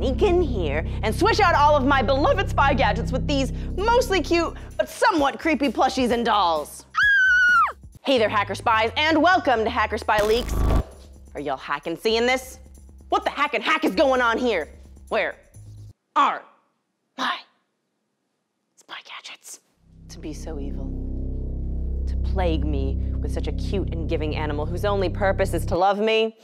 sneak in here and switch out all of my beloved spy gadgets with these mostly cute but somewhat creepy plushies and dolls. Hey there, Hacker Spies, and welcome to Hacker Spy Leaks. Are y'all hacking seeing this? What the hacking hack is going on here? Where are my spy gadgets? To be so evil. To plague me with such a cute and giving animal whose only purpose is to love me.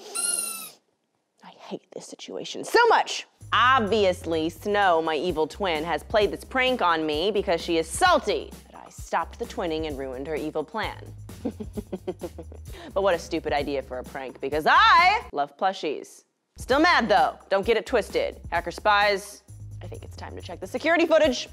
Hate this situation so much. Obviously, Snow, my evil twin, has played this prank on me because she is salty that I stopped the twinning and ruined her evil plan. but what a stupid idea for a prank because I love plushies. Still mad though, don't get it twisted. Hacker spies, I think it's time to check the security footage.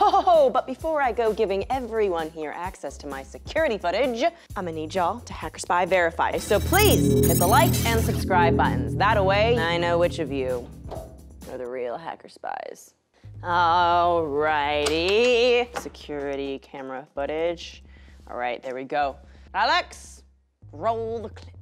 Ho but before I go giving everyone here access to my security footage, I'm gonna need y'all to Hacker Spy verify. So please hit the like and subscribe buttons. That way I know which of you are the real Hacker Spies. Alrighty, security camera footage. All right, there we go. Alex, roll the clip.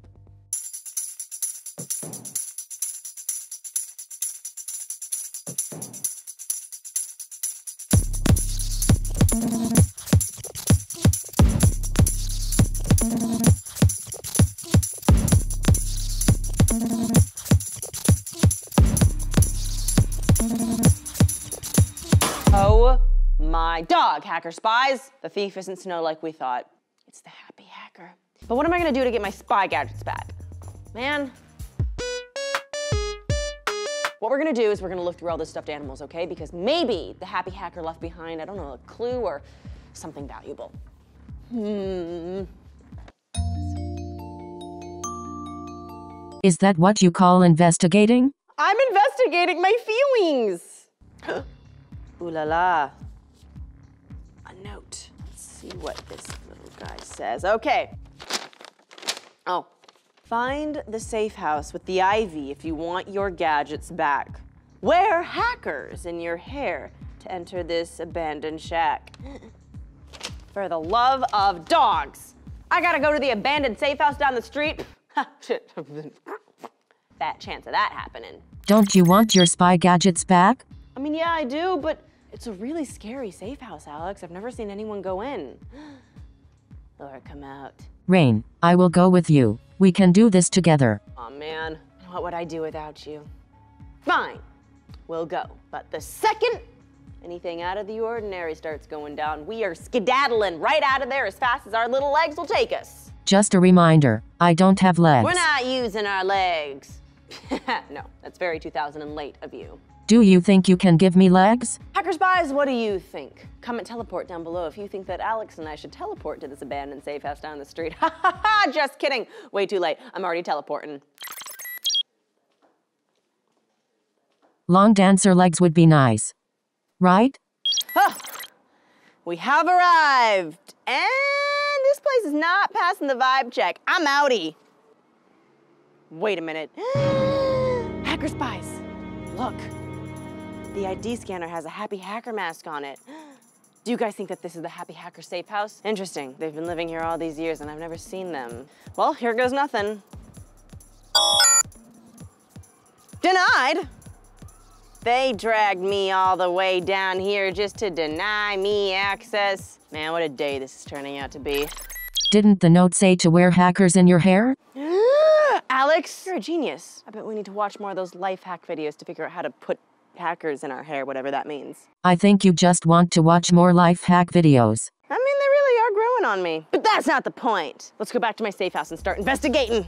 Dog, hacker spies. The thief isn't Snow like we thought. It's the happy hacker. But what am I gonna do to get my spy gadgets back? Man. What we're gonna do is we're gonna look through all the stuffed animals, okay? Because maybe the happy hacker left behind, I don't know, a clue or something valuable. Hmm. Is that what you call investigating? I'm investigating my feelings. Ooh la la. A note. Let's see what this little guy says. Okay. Oh. Find the safe house with the ivy if you want your gadgets back. Wear hackers in your hair to enter this abandoned shack. For the love of dogs. I gotta go to the abandoned safe house down the street. Fat chance of that happening. Don't you want your spy gadgets back? I mean, yeah, I do, but it's a really scary safe house, Alex. I've never seen anyone go in. Laura, come out. Rain, I will go with you. We can do this together. Aw, man. What would I do without you? Fine. We'll go. But the second anything out of the ordinary starts going down, we are skedaddling right out of there as fast as our little legs will take us. Just a reminder, I don't have legs. We're not using our legs. no, that's very 2000 and late of you. Do you think you can give me legs? Hacker Spies, what do you think? Comment teleport down below if you think that Alex and I should teleport to this abandoned safe house down the street. Ha ha ha, just kidding. Way too late. I'm already teleporting. Long dancer legs would be nice. Right? We have arrived. And this place is not passing the vibe check. I'm outie. Wait a minute. Hacker Spies, look. The ID scanner has a happy hacker mask on it. Do you guys think that this is the happy hacker safe house? Interesting. They've been living here all these years and I've never seen them. Well, here goes nothing. Denied. They dragged me all the way down here just to deny me access. Man, what a day this is turning out to be. Didn't the note say to wear hackers in your hair? Alex, you're a genius. I bet we need to watch more of those life hack videos to figure out how to put hackers in our hair, whatever that means. I think you just want to watch more life hack videos. I mean, they really are growing on me. But that's not the point. Let's go back to my safe house and start investigating.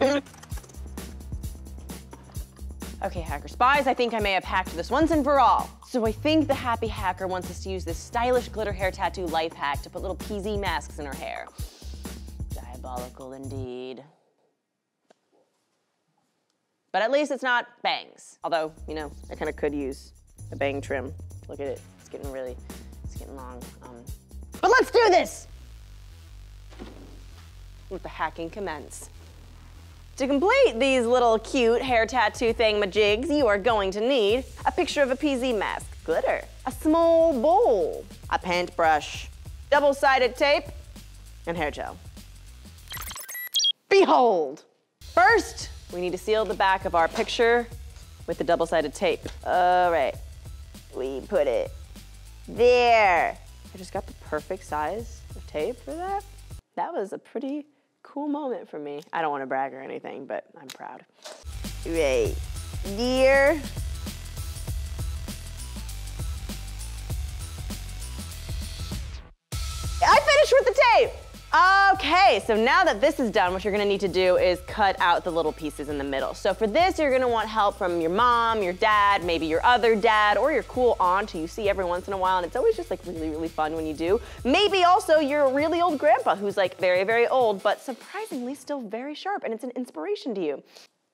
okay, hacker spies, I think I may have hacked this once and for all. So I think the happy hacker wants us to use this stylish glitter hair tattoo life hack to put little PZ masks in her hair. Diabolical indeed. But at least it's not bangs. Although, you know, I kind of could use a bang trim. Look at it. It's getting really, it's getting long. Um, but let's do this! Let the hacking commence. To complete these little cute hair tattoo thingamajigs, you are going to need a picture of a PZ mask, glitter, a small bowl, a paintbrush, double-sided tape, and hair gel. Behold! First, we need to seal the back of our picture with the double-sided tape. All right, we put it there. I just got the perfect size of tape for that. That was a pretty cool moment for me. I don't want to brag or anything, but I'm proud. Right, there. I finished with the tape. Okay, so now that this is done, what you're gonna need to do is cut out the little pieces in the middle. So for this, you're gonna want help from your mom, your dad, maybe your other dad, or your cool aunt who you see every once in a while, and it's always just like really, really fun when you do. Maybe also your really old grandpa who's like very, very old, but surprisingly still very sharp, and it's an inspiration to you.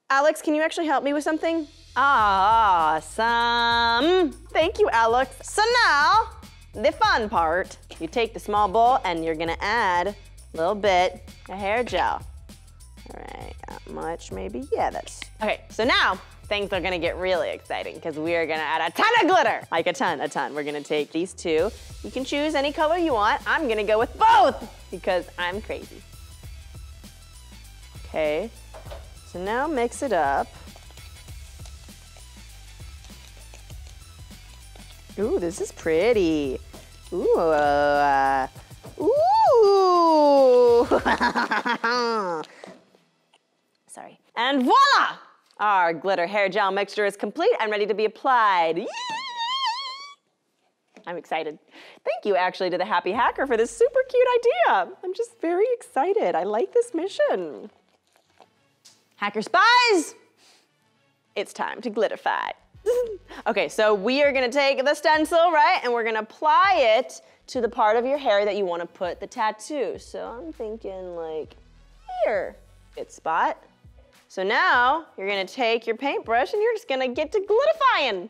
Alex, can you actually help me with something? Awesome. Thank you, Alex. So now, the fun part. You take the small bowl and you're gonna add a little bit of hair gel. All right, that much maybe? Yeah, that's, okay, so now things are gonna get really exciting because we are gonna add a ton of glitter. Like a ton, a ton. We're gonna take these two. You can choose any color you want. I'm gonna go with both because I'm crazy. Okay, so now mix it up. Ooh, this is pretty. Ooh. Uh, ooh. Sorry. And voila! Our glitter hair gel mixture is complete and ready to be applied. I'm excited. Thank you actually to the Happy Hacker for this super cute idea. I'm just very excited. I like this mission. Hacker Spies, it's time to glitterfy. okay, so we are gonna take the stencil, right, and we're gonna apply it to the part of your hair that you wanna put the tattoo. So I'm thinking like here, good spot. So now you're gonna take your paintbrush and you're just gonna get to glitterfying.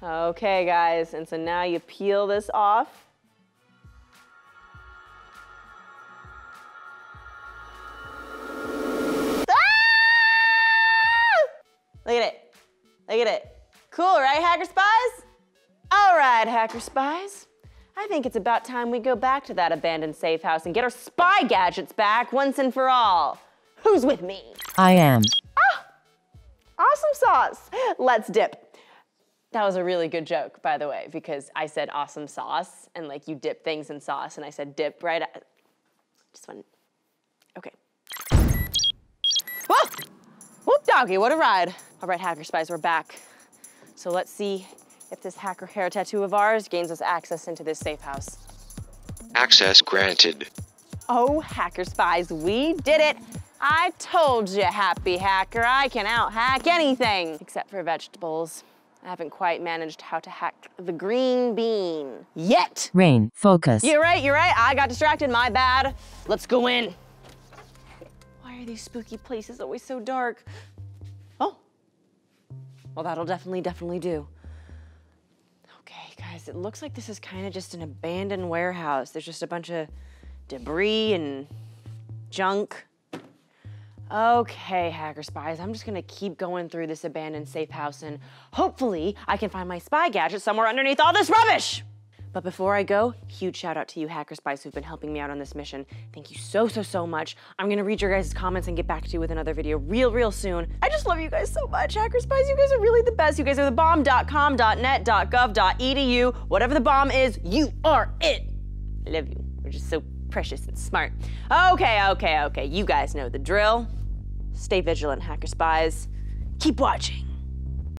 Okay, guys, and so now you peel this off. Ah! Look at it. Look at it. Cool, right, Hacker Spies? Right, Hacker Spies. I think it's about time we go back to that abandoned safe house and get our spy gadgets back once and for all. Who's with me? I am. Ah, awesome sauce. Let's dip. That was a really good joke, by the way, because I said awesome sauce and like you dip things in sauce and I said dip right at, just one, okay. Whoa! Whoop doggy, what a ride. All right, Hacker Spies, we're back. So let's see if this hacker hair tattoo of ours gains us access into this safe house. Access granted. Oh, Hacker Spies, we did it. I told you, Happy Hacker, I can out-hack anything, except for vegetables. I haven't quite managed how to hack the green bean yet. Rain, focus. You're right, you're right. I got distracted, my bad. Let's go in. Why are these spooky places always so dark? Oh, well, that'll definitely, definitely do. It looks like this is kind of just an abandoned warehouse. There's just a bunch of debris and junk. Okay, Hacker Spies, I'm just gonna keep going through this abandoned safe house and hopefully I can find my spy gadget somewhere underneath all this rubbish. But before I go, huge shout out to you Hacker Spies who've been helping me out on this mission. Thank you so, so, so much. I'm gonna read your guys' comments and get back to you with another video real, real soon. I just love you guys so much, Hacker Spies. You guys are really the best. You guys are the bomb.com.net.gov.edu. Whatever the bomb is, you are it. I love you. You're just so precious and smart. Okay, okay, okay. You guys know the drill. Stay vigilant, Hacker Spies. Keep watching.